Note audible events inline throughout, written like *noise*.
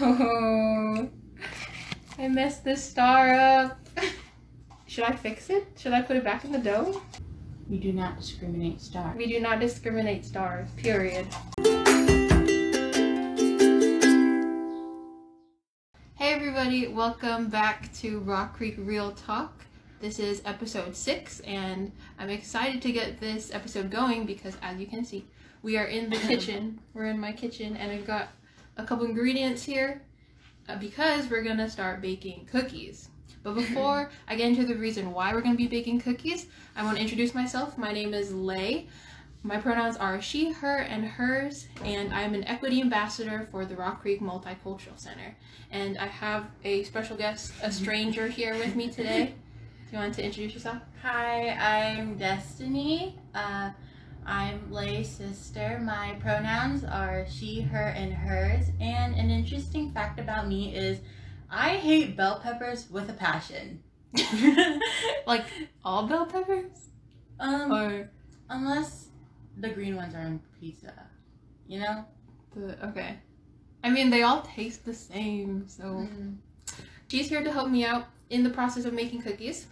Oh, *laughs* I messed this star up. *laughs* Should I fix it? Should I put it back in the dough? We do not discriminate stars. We do not discriminate stars, period. Hey everybody, welcome back to Rock Creek Real Talk. This is episode 6 and I'm excited to get this episode going because as you can see, we are in the *laughs* kitchen. We're in my kitchen and I've got a couple ingredients here uh, because we're gonna start baking cookies. But *laughs* before I get into the reason why we're gonna be baking cookies, I want to introduce myself. My name is Lei. My pronouns are she, her, and hers, and I'm an equity ambassador for the Rock Creek Multicultural Center. And I have a special guest, a stranger here with me today. Do you want to introduce yourself? Hi, I'm Destiny. Uh, I'm Lei's sister. My pronouns are she, her, and hers. And an interesting fact about me is I hate bell peppers with a passion. *laughs* like all bell peppers? Um, Or unless the green ones are on pizza. You know? the okay. I mean they all taste the same, so Mm. She's here to help me out in the process of making cookies.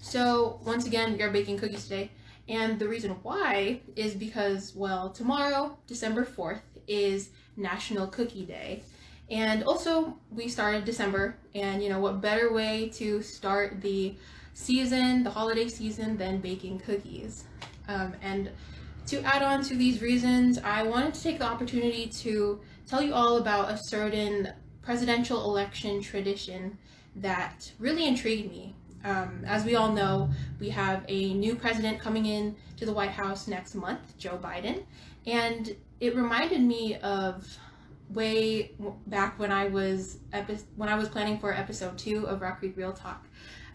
So, once again, we are baking cookies today. And the reason why is because, well, tomorrow, December 4th, is National Cookie Day. And also, we started December, and you know, what better way to start the season, the holiday season, than baking cookies? Um, and to add on to these reasons, I wanted to take the opportunity to tell you all about a certain presidential election tradition that really intrigued me. Um, as we all know, we have a new president coming in to the White House next month, Joe Biden, and it reminded me of way back when I was when I was planning for episode two of Rock Creek Real Talk.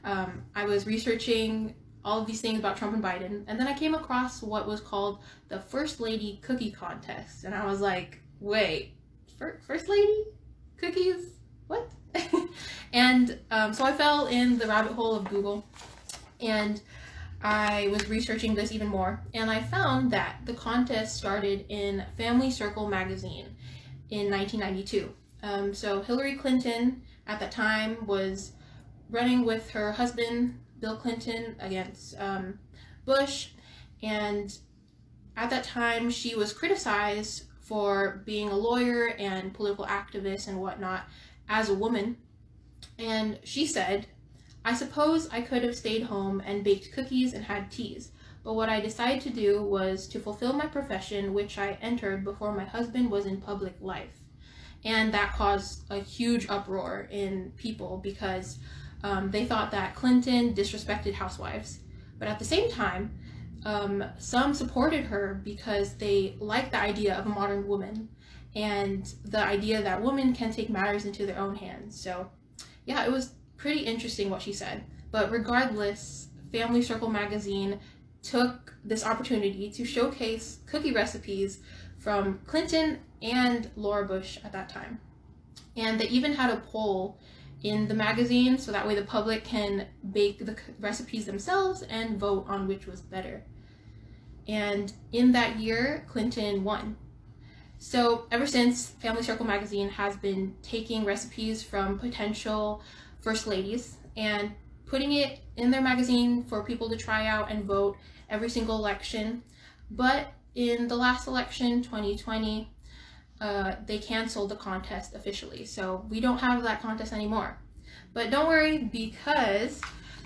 Um, I was researching all of these things about Trump and Biden, and then I came across what was called the First Lady Cookie Contest, and I was like, wait, fir- First Lady cookies? What? *laughs* and um, so I fell in the rabbit hole of Google, and I was researching this even more, and I found that the contest started in Family Circle magazine in 1992. Um, so Hillary Clinton at that time was running with her husband Bill Clinton against um, Bush, and at that time she was criticized for being a lawyer and political activist and whatnot as a woman. And she said, I suppose I could have stayed home and baked cookies and had teas, but what I decided to do was to fulfill my profession, which I entered before my husband was in public life. And that caused a huge uproar in people because um, they thought that Clinton disrespected housewives. But at the same time, um, some supported her because they liked the idea of a modern woman and the idea that women can take matters into their own hands. So, yeah, it was pretty interesting what she said. But regardless, Family Circle magazine took this opportunity to showcase cookie recipes from Clinton and Laura Bush at that time. And they even had a poll in the magazine so that way the public can bake the recipes themselves and vote on which was better. And in that year, Clinton won. So ever since, Family Circle magazine has been taking recipes from potential first ladies and putting it in their magazine for people to try out and vote every single election. But in the last election, 2020, uh, they canceled the contest officially. So we don't have that contest anymore. But don't worry because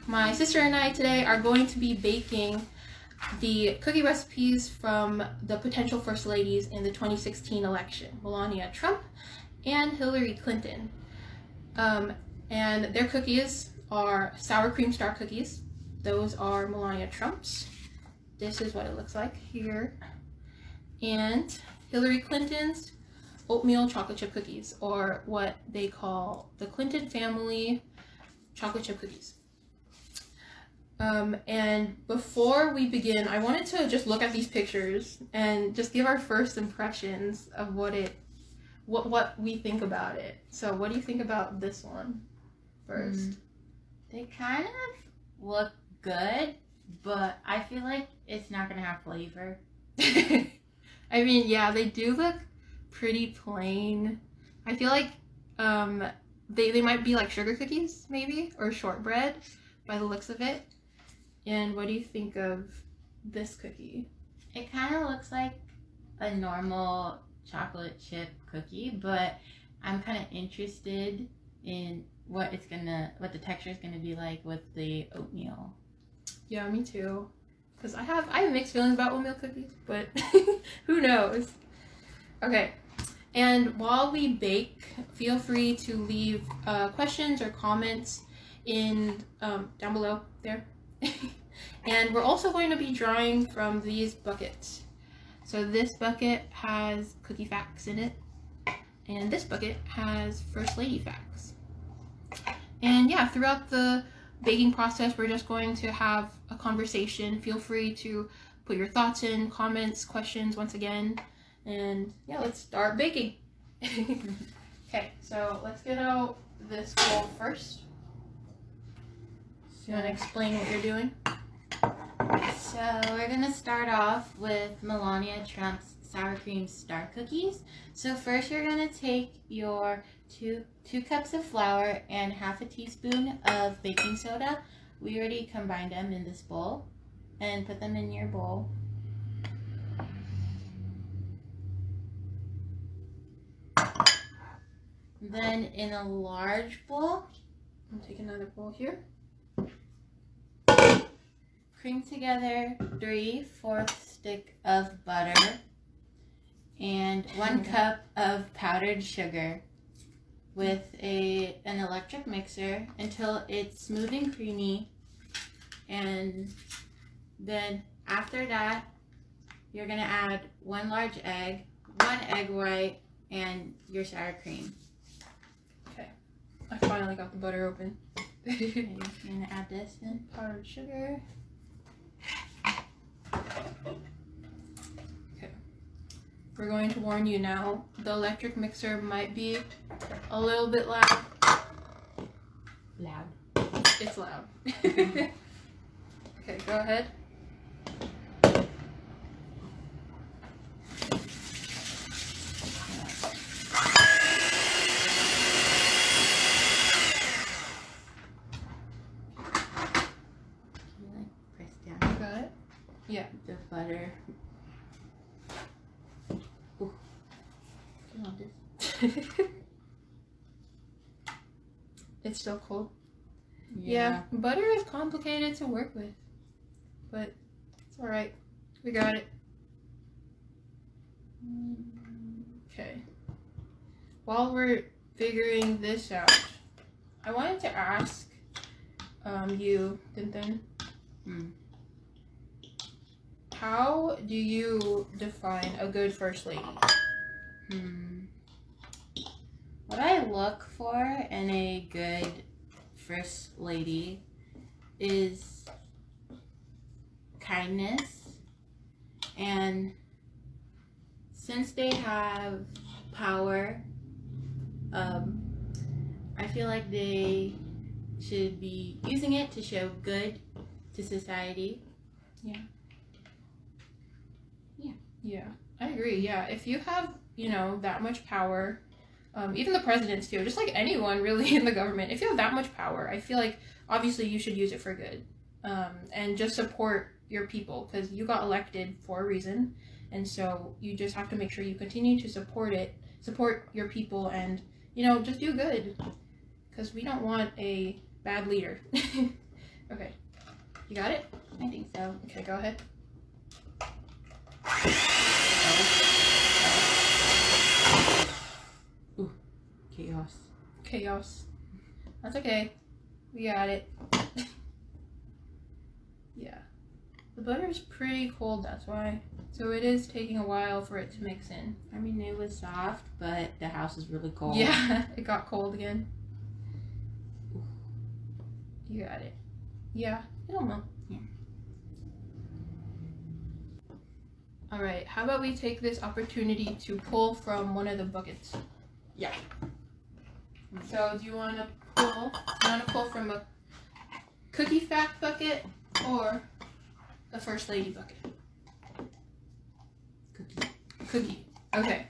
my sister and I today are going to be baking the cookie recipes from the potential first ladies in the 2016 election Melania Trump and Hillary Clinton. Um, and their cookies are sour cream star cookies. Those are Melania Trump's. This is what it looks like here. And Hillary Clinton's oatmeal chocolate chip cookies, or what they call the Clinton family chocolate chip cookies. Um, and before we begin, I wanted to just look at these pictures and just give our first impressions of what it, what what we think about it. So, what do you think about this one first? Mm. They kind of look good, but I feel like it's not gonna have flavor. *laughs* I mean, yeah, they do look pretty plain. I feel like Um, they, they might be like sugar cookies, maybe, or shortbread by the looks of it. And what do you think of this cookie? It kind of looks like a normal chocolate chip cookie, but I'm kind of interested in what it's gonna, what the texture is gonna be like with the oatmeal. Yeah, me too. Cause I have I have mixed feelings about oatmeal cookies, but *laughs* who knows? Okay, and while we bake, feel free to leave uh, questions or comments in um, down below there. *laughs* and we're also going to be drawing from these buckets. So this bucket has cookie facts in it, and this bucket has first lady facts. And yeah, throughout the baking process, we're just going to have a conversation. Feel free to put your thoughts in, comments, questions once again. And yeah, let's start baking. *laughs* okay, so let's get out this bowl first. You want to explain what you're doing? So we're gonna start off with Melania Trump's sour cream star cookies. So first you're gonna take your two two cups of flour and half a teaspoon of baking soda. We already combined them in this bowl and put them in your bowl. Then in a large bowl, I'll take another bowl here. Cream together three fourths stick of butter and one cup of powdered sugar with a an electric mixer until it's smooth and creamy and then after that you're gonna add one large egg one egg white and your sour cream Okay. I finally got the butter open. *laughs* okay, you're gonna add this in Powdered sugar. Okay. We're going to warn you now. The electric mixer might be a little bit loud. loud It's loud. *laughs* *laughs* okay, go ahead. Can you like press down Got it? the butter Ooh. Do you want this? it's still cool. Yeah. butter is complicated to work with, but it's all right. We got it. Okay. While we're figuring this out, I wanted to ask um, you, Tintin. Hmm. How do you define a good first lady? Hmm. What I look for in a good first lady is kindness. And since they have power um, I feel like they should be using it to show good to society. Yeah, yeah. Yeah I agree. Yeah, if you have, you know, that much power, um, even the presidents too, just like anyone really *laughs* in the government, if you have that much power, I feel like obviously you should use it for good um, and just support your people because you got elected for a reason. And so you just have to make sure you continue to support it, support your people, and, you know, just do good because we don't want a bad leader. *laughs* okay, you got it? I think so Okay, go ahead. Chaos chaos. That's okay. We got it. *laughs* yeah. The butter is pretty cold, that's why. So it is taking a while for it to mix in. I mean, it was soft, but the house is really cold. Yeah, *laughs* it got cold again. You got it. Yeah, it'll melt. Yeah. Alright, how about we take this opportunity to pull from one of the buckets? Yeah. So do you want to pull? you want to pull from a cookie fact bucket or the first lady bucket? Cookie. Cookie. Okay.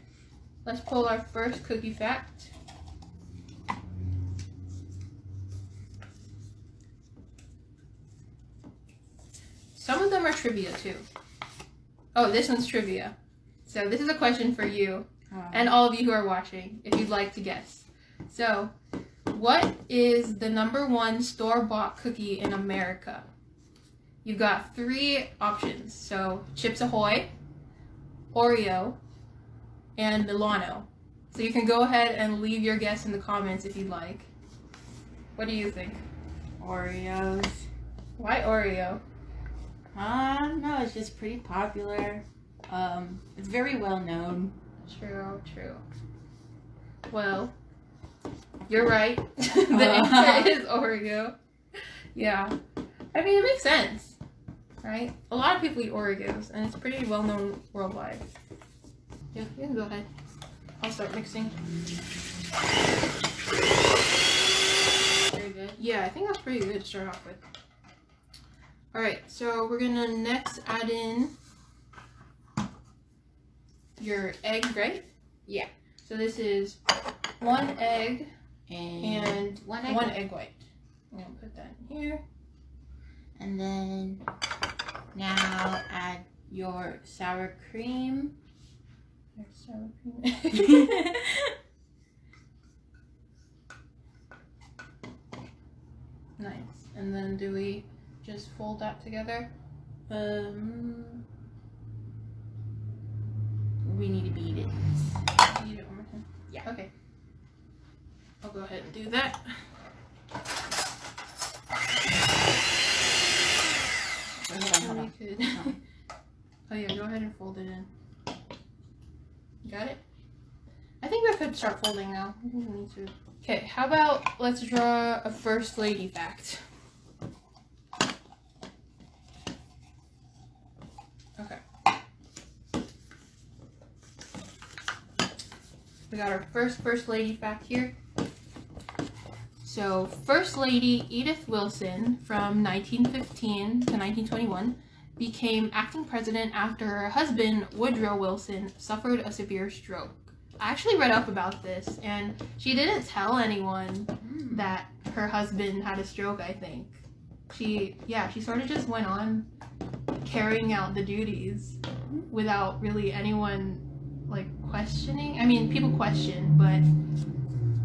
Let's pull our first cookie fact. Some of them are trivia too. Oh, this one's trivia. So this is a question for you um. and all of you who are watching, if you'd like to guess. So, what is the number one store-bought cookie in America? You've got three options. So, Chips Ahoy, Oreo, and Milano. So you can go ahead and leave your guess in the comments if you'd like. What do you think? Oreos. Why Oreo? Uh, no, it's just pretty popular. Um, it's very well known. True, true. Well, you're right. *laughs* the uh-huh. answer is Oreo. Yeah. I mean, it makes sense, right? A lot of people eat Oreos, and it's pretty well known worldwide. Yeah, you can go ahead. I'll start mixing. Very good. Yeah, I think that's pretty good to start off with. Alright, so we're gonna next add in your egg, right? Yeah. So this is one egg And, and one egg. one egg white. I'm gonna put that in here. And then now add your sour cream. There's sour cream. *laughs* nice. And then do we just fold that together? um, we need to beat it. It one more time. Yeah. Okay. I'll go ahead and do that. Hold on, hold on. could. *laughs* Oh yeah, go ahead and fold it in. Got it. I think we could start folding now. I think we need to. Okay, how about let's draw a first lady fact. Okay. We got our first first lady fact here. So, First Lady Edith Wilson from 1915 to 1921 became acting president after her husband, Woodrow Wilson, suffered a severe stroke. I actually read up about this, and she didn't tell anyone Mm. that her husband had a stroke, I think. She, yeah, she sort of just went on carrying out the duties without really anyone, like, questioning. I mean, people question, but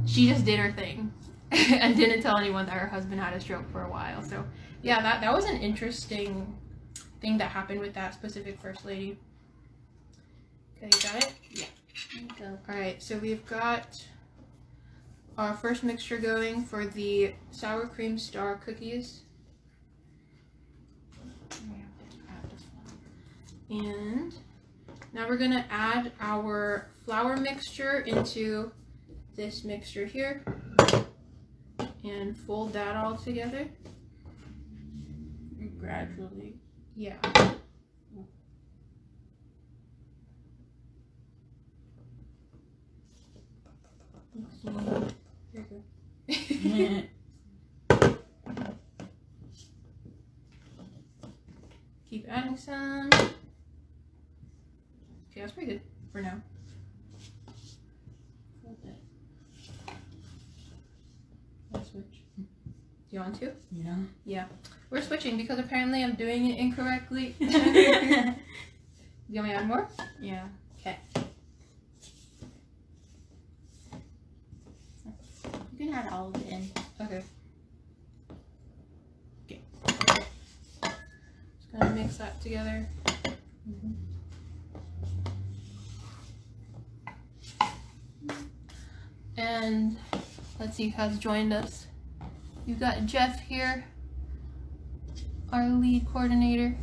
she just did her thing *laughs* and didn't tell anyone that her husband had a stroke for a while. So, yeah, that, that was an interesting thing that happened with that specific first lady. Okay, you got it? Go. Alright, so we've got our first mixture going for the sour cream star cookies. And now we're gonna add our flour mixture into this mixture here and fold that all together. Gradually. Yeah. Mixing. There you go. Keep adding some. Okay, that's pretty good for now. I'll switch. Do you want to? yeah. Yeah. We're switching because apparently I'm doing it incorrectly. *laughs* you want me to add more? Yeah. Okay. You can add all of it in. Okay. Okay. Just gonna mix that together. Mm-hmm. And let's see who has joined us. You've got Jeff here, our lead coordinator.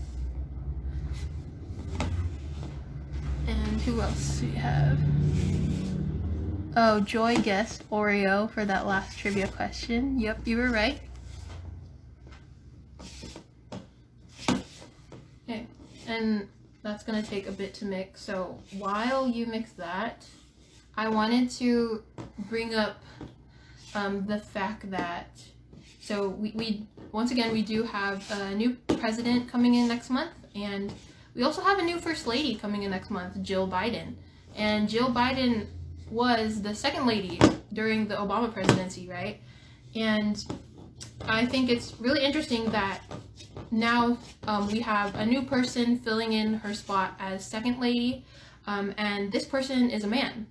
And who else do we have? Oh, Joy guessed Oreo for that last trivia question. Yep, you were right. Okay, and that's gonna take a bit to mix. So while you mix that, I wanted to bring up um, the fact that so we, we once again we do have a new president coming in next month, and we also have a new first lady coming in next month, Jill Biden. And Jill Biden was the second lady during the Obama presidency, right? And I think it's really interesting that now um, we have a new person filling in her spot as second lady, um, and this person is a man.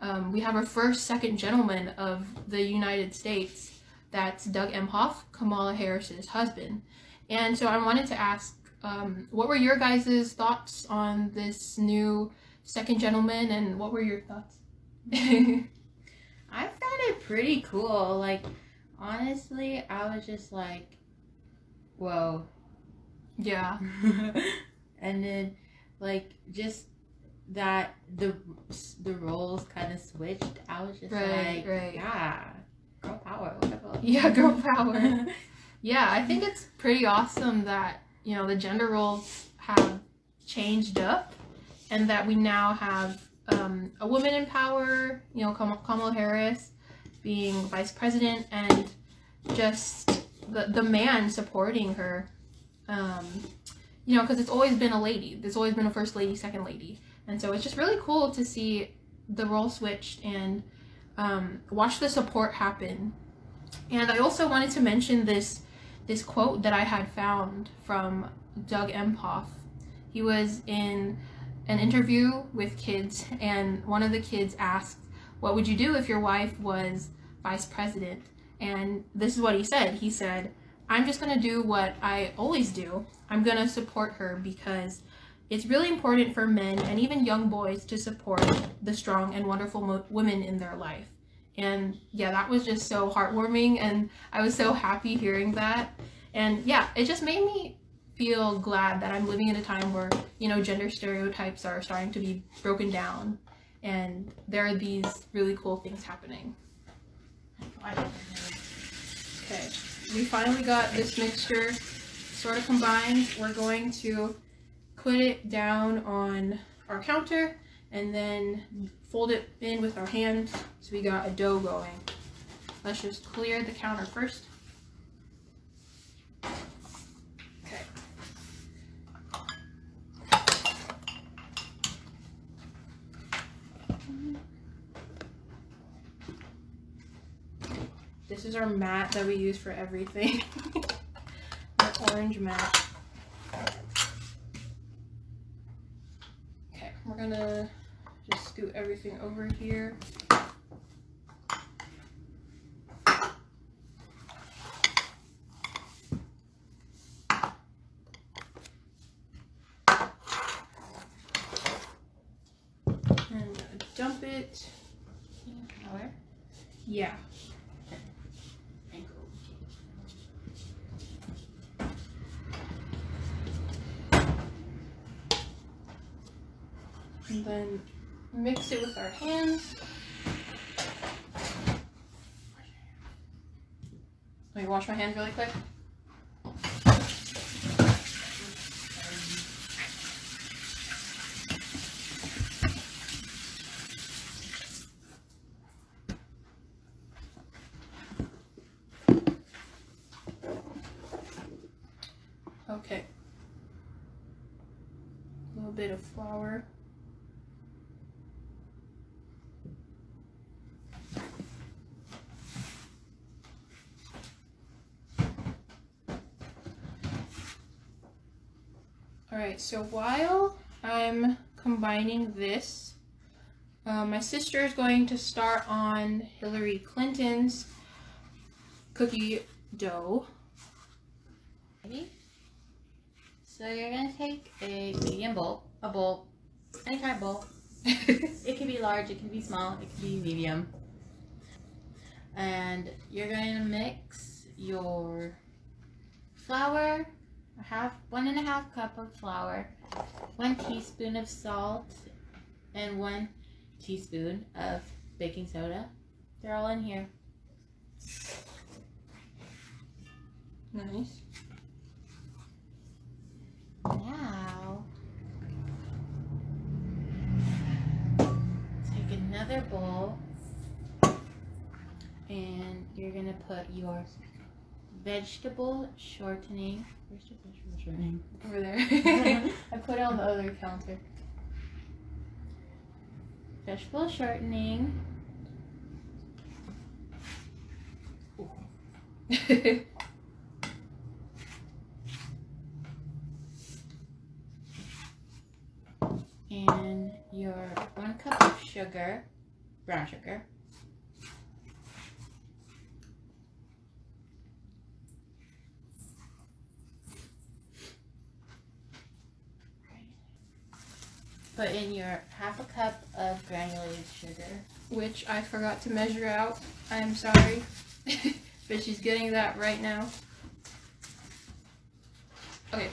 Um, we have our first second gentleman of the United States. That's Doug Emhoff, Kamala Harris's husband. And so I wanted to ask, um, what were your guys' thoughts on this new second gentleman, and what were your thoughts? I found it pretty cool. Like, honestly, I was just like, whoa. yeah. *laughs* and then, like, just that the the roles kind of switched. I was just Right, like, right. yeah, girl power, whatever. Yeah, girl *laughs* power. Yeah, I think it's pretty awesome that, you know, the gender roles have changed up and that we now have um, a woman in power, you know, Kam- Kamala Harris being vice president and just the, the man supporting her. Um, you know, because it's always been a lady. There's always been a first lady, second lady. And so it's just really cool to see the role switched and um, watch the support happen. And I also wanted to mention this this quote that I had found from Doug Emhoff. He was in an interview with kids, and one of the kids asked, What would you do if your wife was vice president? And this is what he said. He said, I'm just going to do what I always do. I'm going to support her because it's really important for men and even young boys to support the strong and wonderful women in their life. And yeah, that was just so heartwarming, and I was so happy hearing that. And yeah, it just made me feel glad that I'm living in a time where, you know, gender stereotypes are starting to be broken down, and there are these really cool things happening. Okay, we finally got this mixture sort of combined. We're going to put it down on our counter and then fold it in with our hands so we got a dough going. Let's just clear the counter first. Okay. This is our mat that we use for everything. *laughs* the orange mat. Okay, we're gonna just scoot everything over here. And dump it. Power. Yeah. And then it with our hands. Let me wash my hands really quick. Okay. A little bit of flour. Alright, so while I'm combining this, uh, my sister is going to start on Hillary Clinton's cookie dough. Ready? So you're gonna take a medium bowl, a bowl, any kind of bowl. *laughs* It can be large, it can be small, it can be medium. And you're going to mix your flour, a half, one and a half cup of flour, one teaspoon of salt, and one teaspoon of baking soda. They're all in here. nice. Now, take another bowl and you're gonna put your vegetable shortening. Where's your dishwasher name? Over there. *laughs* *laughs* I put it on the other counter. Vegetable shortening. *laughs* and your one cup of sugar, brown sugar. Put in your half a cup of granulated sugar. which I forgot to measure out. I'm sorry. *laughs* but she's getting that right now. Okay,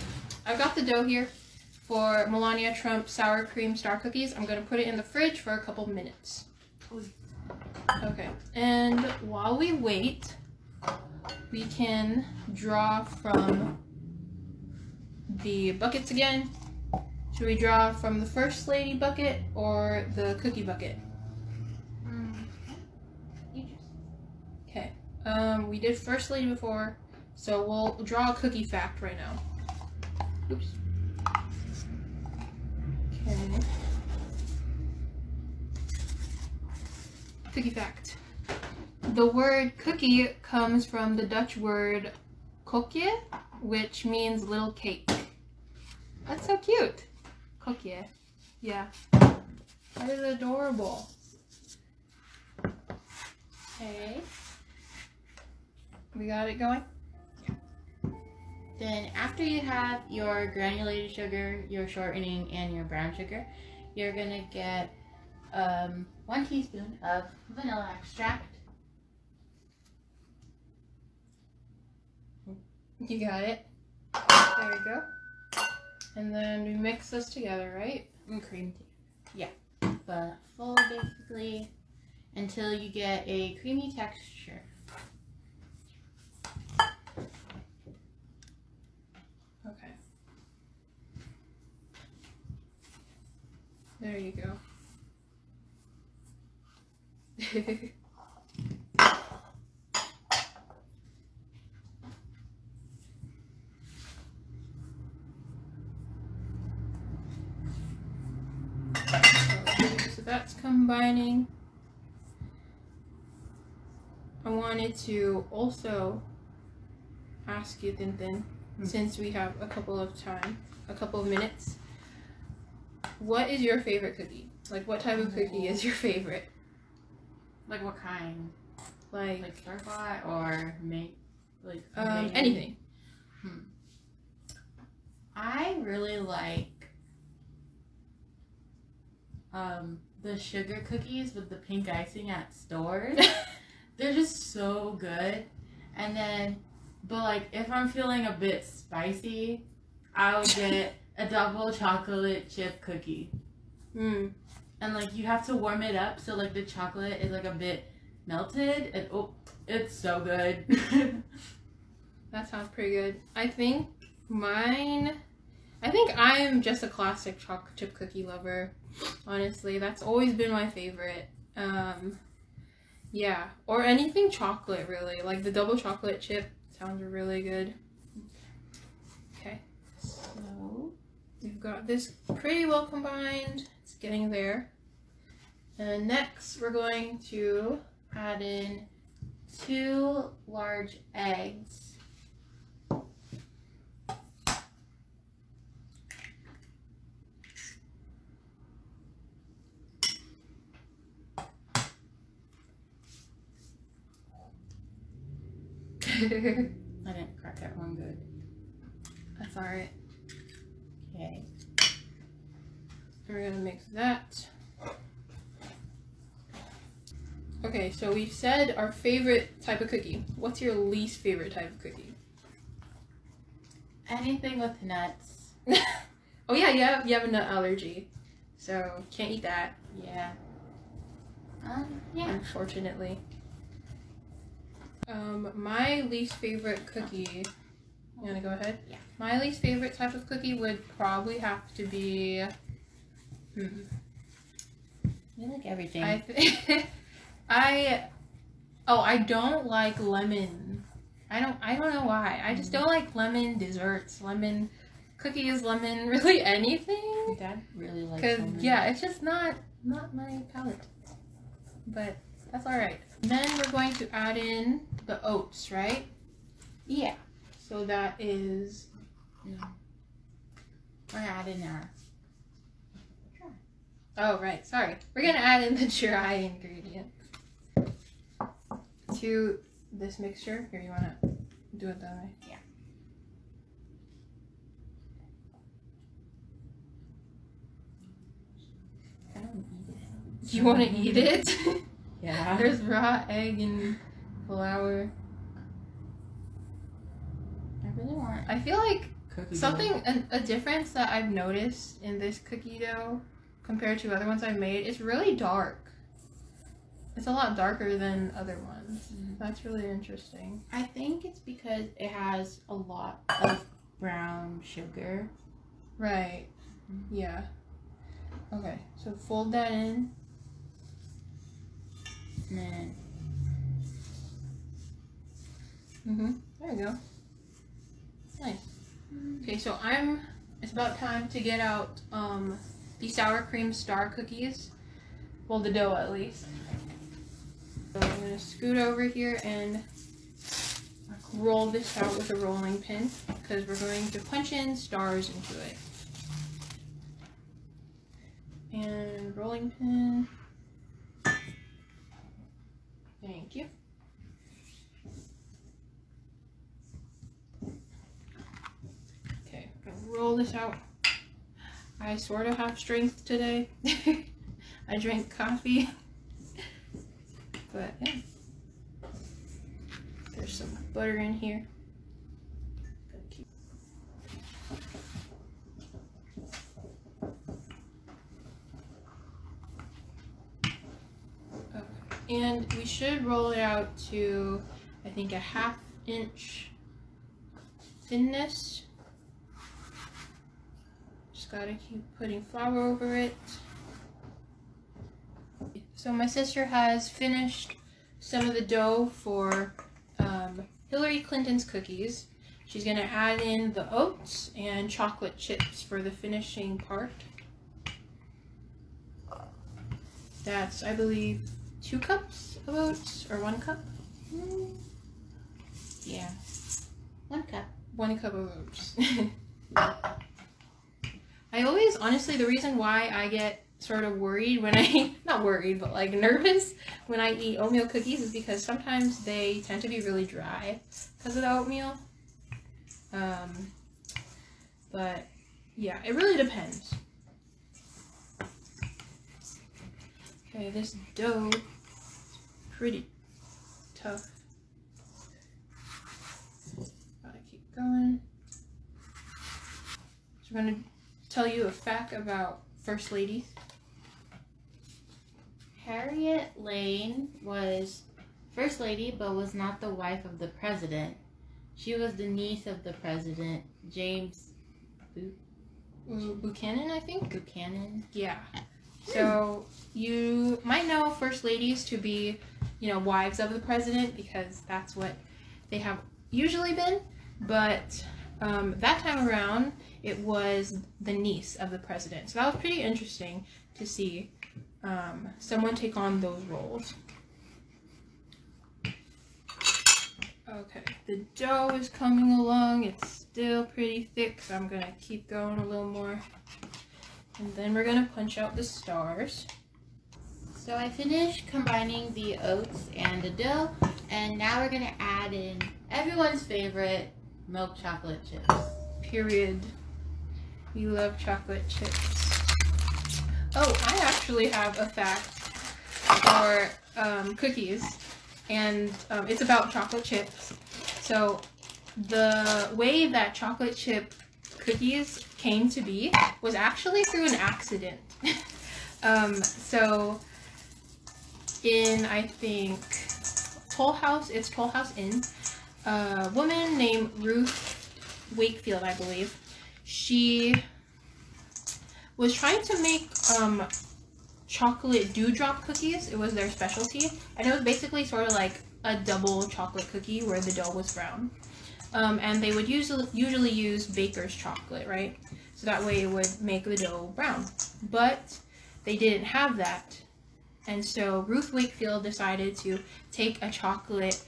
I've got the dough here for Melania Trump sour cream star cookies. I'm gonna put it in the fridge for a couple minutes. Okay, and while we wait, we can draw from the buckets again. Should we draw from the first lady bucket or the cookie bucket? Okay. Um, we did first lady before, so we'll draw a cookie fact right now. Oops. Okay. Cookie fact. The word cookie comes from the Dutch word koekje, which means little cake. That's so cute. Koekje. Yeah. That is adorable. Okay. We got it going? Then after you have your granulated sugar, your shortening, and your brown sugar, you're gonna get um, one teaspoon of vanilla extract. You got it. There we go. And then we mix this together, right? and cream tea. Yeah, but full basically until you get a creamy texture. Okay. There you go. *laughs* Okay, so that's combining. I wanted to also ask you, Tintin, Hmm. since we have a couple of time, a couple of minutes. What is your favorite cookie? Like, what type of cookie is your favorite? Like what kind? Like, Like store bought or make like um, made? anything. I really like um the sugar cookies with the pink icing at stores. *laughs* They're just so good. And then but like if I'm feeling a bit spicy, I'll *laughs* get a double chocolate chip cookie. Mm. And like you have to warm it up so like the chocolate is like a bit melted and oh it's so good. *laughs* That sounds pretty good. I think mine. I think I'm just a classic chocolate chip cookie lover. Honestly, that's always been my favorite. Um, yeah, or anything chocolate really. Like the double chocolate chip sounds really good. Okay, so we've got this pretty well combined. It's getting there. And next, we're going to Add in two large eggs. I didn't crack that one good. That's alright. Okay. We're gonna mix that. Okay, so we've said our favorite type of cookie. What's your least favorite type of cookie? Anything with nuts. *laughs* oh yeah, you have you have a nut allergy, so can't eat that. Yeah. Um, yeah. Unfortunately. Um, my least favorite cookie. You wanna go ahead? Yeah. My least favorite type of cookie would probably have to be. Hmm. You like everything. I th- *laughs* I oh I don't like lemon. I don't I don't know why. I just don't like lemon desserts, lemon cookies, lemon *laughs* really anything. Dad really likes Cause lemon. yeah, it's just not not my palate. But that's all right. Then we're going to add in the oats, right? Yeah. So that is We're gonna add in our. Oh, right. Sorry. We're going to add in the *laughs* dry ingredients to this mixture. Here, you want to do it that way? Yeah. Don't eat it. *laughs* You want to eat it? *laughs* Yeah. There's raw egg and flour. I really want I feel like cookie something, a, a difference that I've noticed in this cookie dough compared to other ones I've made, it's really dark. It's a lot darker than other ones. Mhm. That's really interesting. I think it's because it has a lot of brown sugar. Right. Yeah. Okay, so fold that in. Then Mm-hmm. There you go. Nice. Okay, so I'm. It's about time to get out um, the sour cream star cookies. Well, the dough at least. So I'm gonna scoot over here and roll this out with a rolling pin because we're going to punch in stars into it. And rolling pin. Thank you. Okay, I'm gonna roll this out. I sort of have strength today. *laughs* I drank coffee. But yeah. There's some butter in here. Gotta keep- Okay. And we should roll it out to, I think, a half inch thinness. Just gotta keep putting flour over it. So my sister has finished some of the dough for um, Hillary Clinton's cookies. She's gonna add in the oats and chocolate chips for the finishing part. That's, I believe, two cups of oats or one cup. yeah. One cup. One cup of oats. *laughs* I always, honestly, the reason why I get sort of worried when I, *laughs* not worried, but like nervous when I eat oatmeal cookies is because sometimes they tend to be really dry because of the oatmeal. Um, but yeah, it really depends. Okay, this dough pretty tough. Gotta keep going. So I'm gonna tell you a fact about first ladies. Harriet Lane was first lady, but was not the wife of the president. She was the niece of the president, James Buchanan, I think. Buchanan. Yeah. So you might know first ladies to be, you know, wives of the president because that's what they have usually been. But um, that time around, it was the niece of the president. So that was pretty interesting to see um, someone take on those roles. Okay, the dough is coming along. It's still pretty thick, so I'm gonna keep going a little more. And then we're gonna punch out the stars. So I finished combining the oats and the dough, and now we're gonna add in everyone's favorite milk chocolate chips. Period. We love chocolate chips. Oh, I actually have a fact for um, cookies, and um, it's about chocolate chips. So, the way that chocolate chip cookies came to be was actually through an accident. *laughs* um, so, in I think Toll House, it's Toll House Inn, a woman named Ruth Wakefield, I believe. She was trying to make um, chocolate dewdrop cookies. It was their specialty, and it was basically sort of like a double chocolate cookie where the dough was brown. Um, and they would usually usually use baker's chocolate, right? So that way it would make the dough brown. But they didn't have that, and so Ruth Wakefield decided to take a chocolate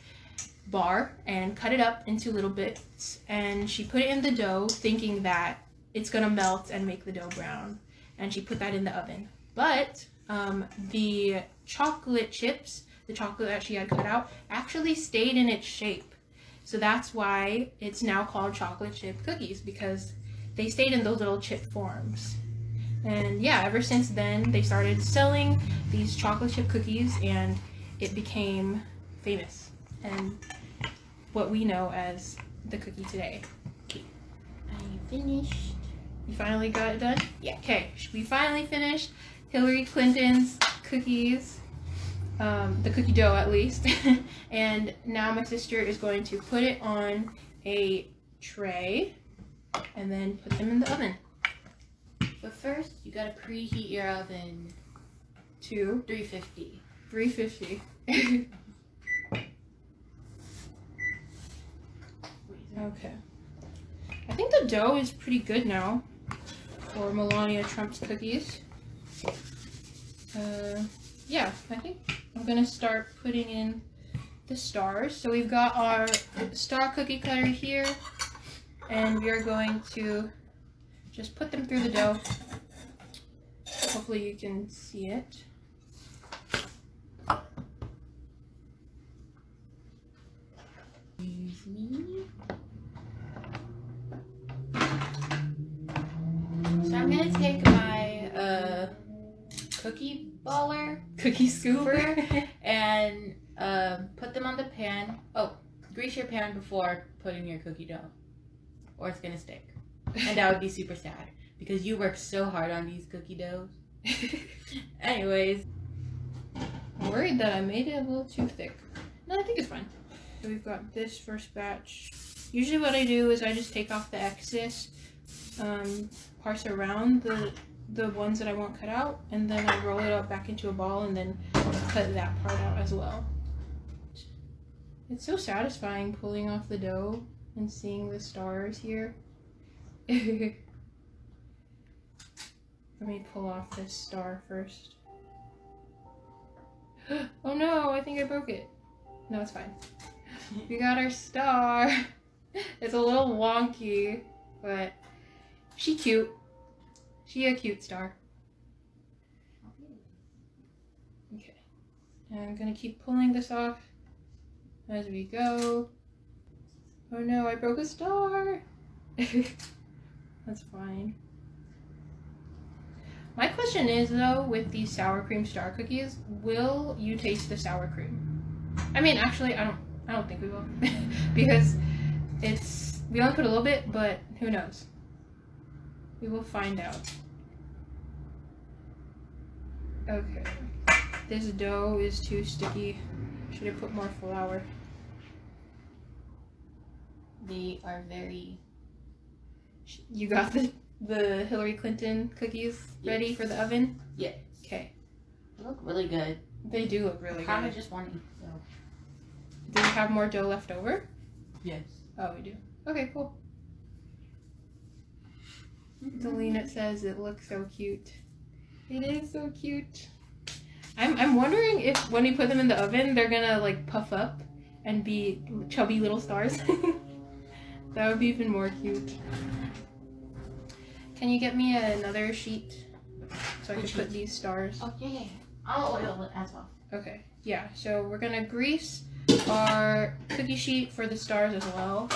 bar and cut it up into little bits and she put it in the dough thinking that it's gonna melt and make the dough brown and she put that in the oven But um, the chocolate chips, the chocolate that she had cut out, actually stayed in its shape. So that's why it's now called chocolate chip cookies because they stayed in those little chip forms. And yeah, ever since then, they started selling these chocolate chip cookies and it became famous and what we know as the cookie today. I finished. You finally got it done? Yeah. Okay, we finally finished Hillary Clinton's cookies, um, the cookie dough at least. *laughs* and now my sister is going to put it on a tray and then put them in the oven. But first, you gotta preheat your oven to 350. 350. okay. I think the dough is pretty good now for Melania Trump's cookies. Uh, yeah, I think I'm gonna start putting in the stars. So we've got our star cookie cutter here, and we are going to just put them through the dough. Hopefully you can see it. Excuse me. So I'm gonna take my uh, cookie baller Cookie scooper. *laughs* and um, put them on the pan. Oh, grease your pan before putting your cookie dough, or it's gonna stick, and that would be super sad because you work so hard on these cookie doughs. *laughs* Anyways, I'm worried that I made it a little too thick. No, I think it's fine. So we've got this first batch. Usually what I do is I just take off the excess um, parts around the the ones that I want cut out, and then I roll it up back into a ball and then cut that part out as well. It's so satisfying pulling off the dough and seeing the stars here. *laughs* Let me pull off this star first. *gasps* oh no, I think I broke it. No, it's fine. We got our star. *laughs* It's a little wonky, but she cute. She a cute star. Okay. I'm gonna keep pulling this off as we go. Oh no, I broke a star. *laughs* That's fine. My question is though, with these sour cream star cookies, will you taste the sour cream? I mean, actually, I don't. I don't think we will, *laughs* because it's we only put a little bit, but who knows? We will find out. Okay, this dough is too sticky. Should have put more flour. they are very. You got the the Hillary Clinton cookies ready for the oven? Yes. Okay, They look really good. they do look really kind good. of just wanting. So. Do we have more dough left over? Yes. Oh, we do. Okay, cool. Delina says it looks so cute. It is so cute. I'm I'm wondering if when we put them in the oven, they're gonna like puff up and be chubby little stars. *laughs* that would be even more cute. Can you get me another sheet so I can put these stars? Oh yeah, yeah. yeah. I'll oil it as well. Okay, yeah, so we're gonna grease our cookie sheet for the stars as well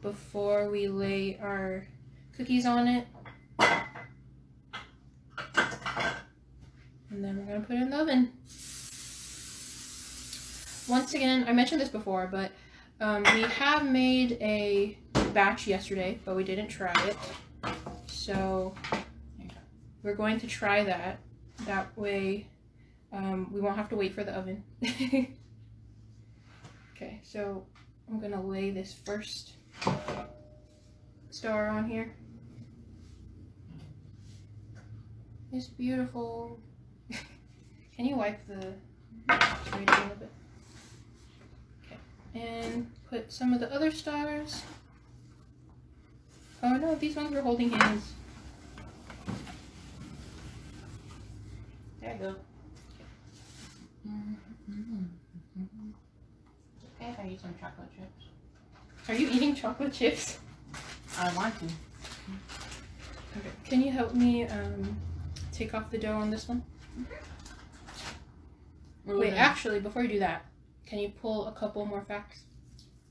before we lay our cookies on it. And then we're gonna put it in the oven. Once again, I mentioned this before, but um, we have made a batch yesterday, but we didn't try it. So we're going to try that. That way um, we won't have to wait for the oven. *laughs* okay, so I'm gonna lay this first star on here. It's beautiful. Can you wipe the a little bit? Okay, and put some of the other stars. Oh no, these ones were holding hands. There you go. Okay, if I use some chocolate chips. Are you eating chocolate chips? I want to. Okay. Can you help me um, take off the dough on this one? We're Wait, gonna- actually, before you do that, can you pull a couple more facts?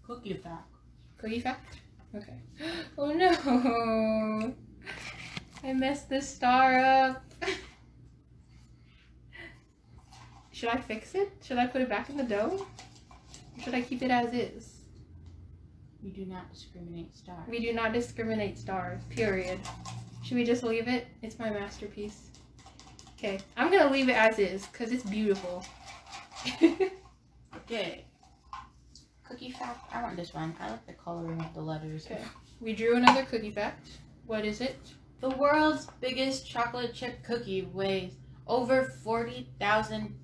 cookie fact. Cookie fact? Okay. *gasps* Oh no! *laughs* I messed this star up. *laughs* Should I fix it? Should I put it back in the dough? Or should I keep it as is? We do not discriminate stars. We do not discriminate stars, period. Should we just leave it? It's my masterpiece. Okay, I'm gonna leave it as is, because it's beautiful. Okay. Cookie fact. I want this one. I like the coloring of the letters. Okay. we drew another cookie fact. What is it? The world's biggest chocolate chip cookie weighs over 40,000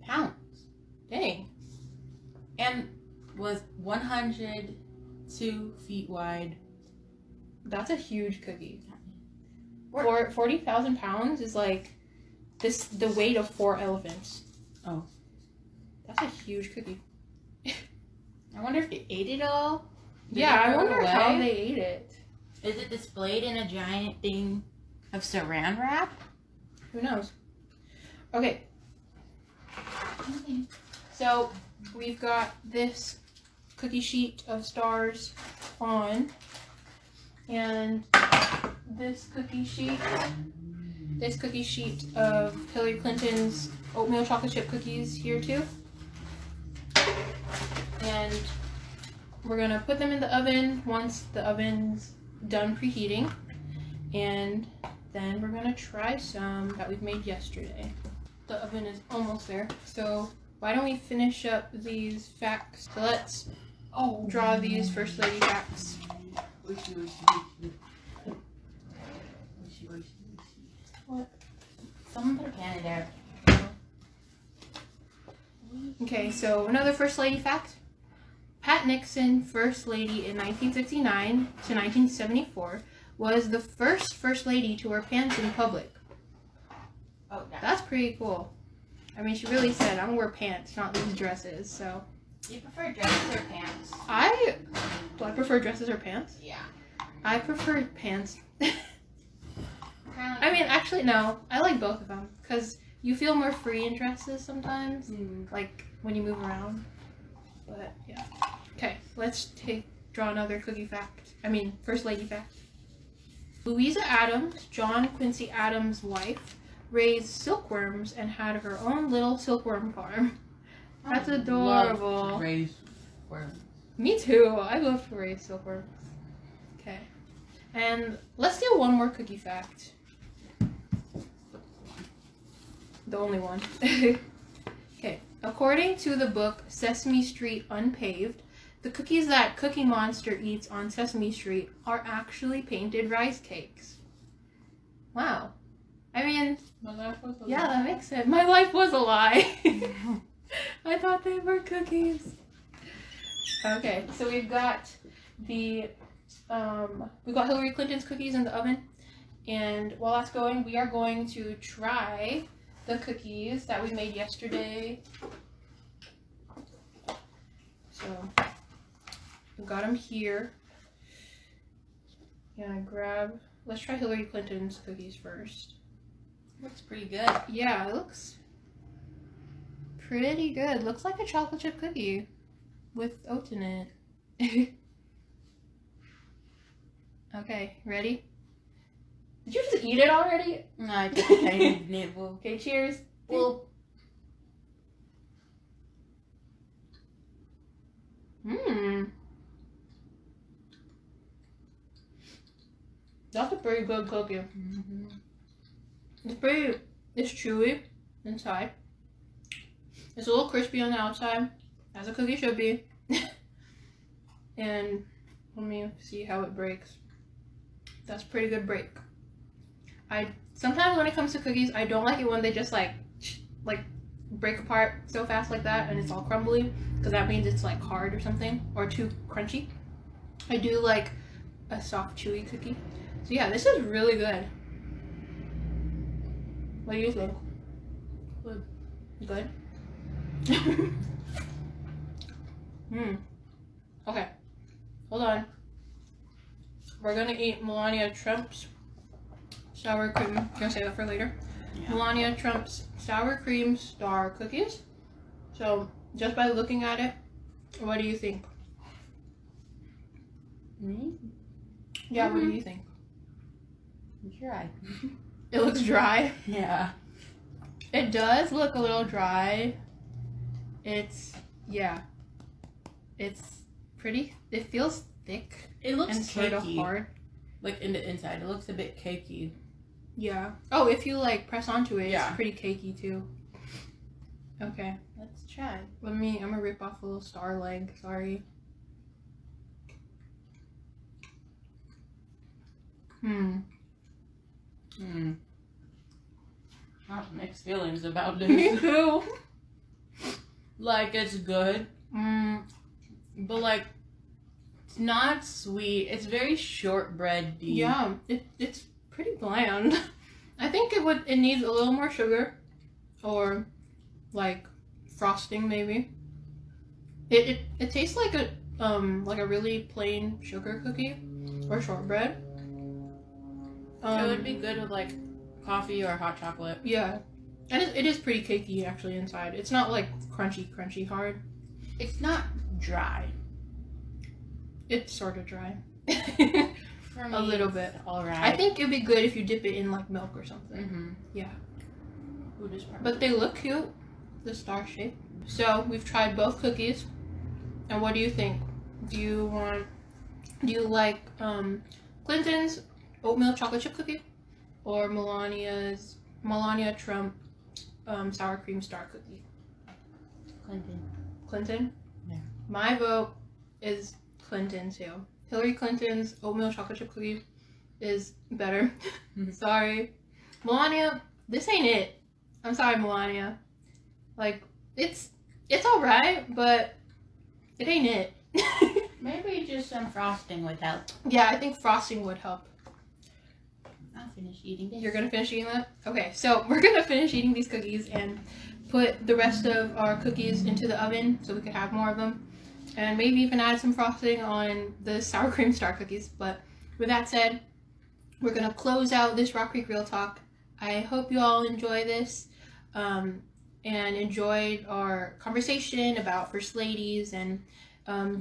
pounds Dang. and was 102 feet wide. That's a huge cookie. Or- For 40,000 pounds is like this the weight of four elephants. Oh. That's a huge cookie. *laughs* I wonder if they ate it all. Did yeah, I throw it wonder how they ate it. Is it displayed in a giant thing of saran wrap? Who knows? Okay, so we've got this cookie sheet of stars on, and this cookie sheet, this cookie sheet of Hillary Clinton's oatmeal chocolate chip cookies here too. And we're gonna put them in the oven once the oven's done preheating, and then we're gonna try some that we've made yesterday. The oven is almost there, so why don't we finish up these facts? So let's Oh, draw these first lady facts. What? Someone put a can in there. Okay, so another first lady fact. Pat Nixon, first lady in 1969 to 1974, was the first first lady to wear pants in public. Oh, yeah. That's pretty cool. I mean, she really said, "I'm gonna wear pants, not these dresses." So Do you prefer dresses or pants? I do. I prefer dresses or pants. Yeah. I prefer pants. *laughs* I mean, actually, no. I like both of them because you feel more free in dresses sometimes, Mm. like when you move around. But yeah. Okay, let's take draw another cookie fact. I mean, first lady fact. Louisa Adams, John Quincy Adams' wife, raised silkworms and had her own little silkworm farm. That's I adorable. love Raised worms. Me too. I love to raise silkworms. Okay. And let's do one more cookie fact. The only one. *laughs* okay. According to the book Sesame Street Unpaved, the cookies that Cookie Monster eats on Sesame Street are actually painted rice cakes. Wow. I mean, My life was a yeah, that makes sense. My life was a lie. *laughs* *laughs* I thought they were cookies. Okay, so we've got the um, we've got Hillary Clinton's cookies in the oven, and while that's going, we are going to try the cookies that we made yesterday. So we've got them here. Gonna grab. Let's try Hillary Clinton's cookies first. Looks pretty good. Yeah, it looks pretty good. Looks like a chocolate chip cookie with oats in it. *laughs* okay, ready? You eat it already? No, I took a tiny nibble. Okay, cheers. Well, Mmm. That's a pretty good cookie. mhm. It's pretty, it's chewy inside. It's a little crispy on the outside, as a cookie should be. *laughs* and let me see how it breaks. That's a pretty good break. I sometimes when it comes to cookies, I don't like it when they just like like break apart so fast like that and it's all crumbly because that means it's like hard or something or too crunchy. I do like a soft chewy cookie. So yeah, this is really good. What do you think? Good. Good? *laughs* Hmm. Okay. Hold on. We're gonna eat Melania Trump's sour cream. Gonna save that for later. Yeah. Melania Trump's sour cream star cookies. So just by looking at it, what do you think? Me? Yeah, what do mm-hmm. you think? Dry. *laughs* It looks dry. Yeah. It does look a little dry. It's yeah. It's pretty. It feels thick It looks and sort of hard. Like in the inside, it looks a bit cakey. Yeah. Oh, if you like press onto it, Yeah. it's pretty cakey too. Okay. Let's try. Let me. I'm gonna rip off a little star leg. Sorry. Hmm. Hmm. I have mixed feelings about *laughs* this. Me this. too. like it's good, Mm, but like it's not sweet. It's very shortbread yeah. It, it's pretty bland. *laughs* I think it would. It needs a little more sugar, or like frosting maybe. It it, it tastes like a um like a really plain sugar cookie or shortbread. Um, it would be good with like coffee or hot chocolate. Yeah. And it, it is pretty cakey actually inside. It's not like crunchy, crunchy hard. It's not dry. It's sort of dry. *laughs* For me, A little bit. All right. I think it'd be good if you dip it in like milk or something. Mm-hmm. Yeah. Ooh, this. But they look cute, the star shape. So we've tried both cookies. And what do you think? Do you want, do you like um, Clinton's oatmeal chocolate chip cookie or Melania's, Melania Trump um, sour cream star cookie? Clinton. Clinton? Yeah. My vote is Clinton too. Hillary Clinton's oatmeal chocolate chip cookie is better. *laughs* *laughs* Sorry. Melania, this ain't it. I'm sorry, Melania. Like, it's it's alright, but it ain't it. *laughs* Maybe just some frosting would help. yeah, I think frosting would help. I'll finish eating this. You're gonna finish eating that? Okay, so we're gonna finish eating these cookies and put the rest of our cookies into the oven so we could have more of them. And maybe even add some frosting on the sour *laughs* cream star cookies. But with that said, we're gonna close out this Rock Creek Real Talk. I hope you all enjoy this um, and enjoyed our conversation about First Ladies and um,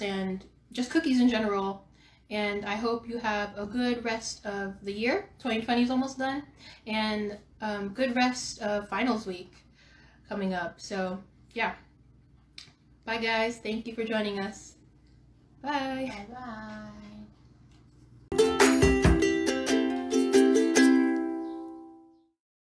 and just cookies in general. And I hope you have a good rest of the year. 2020 is almost done. And um, good rest of finals week coming up. So, yeah. Bye, guys. Thank you for joining us. Bye. Bye bye.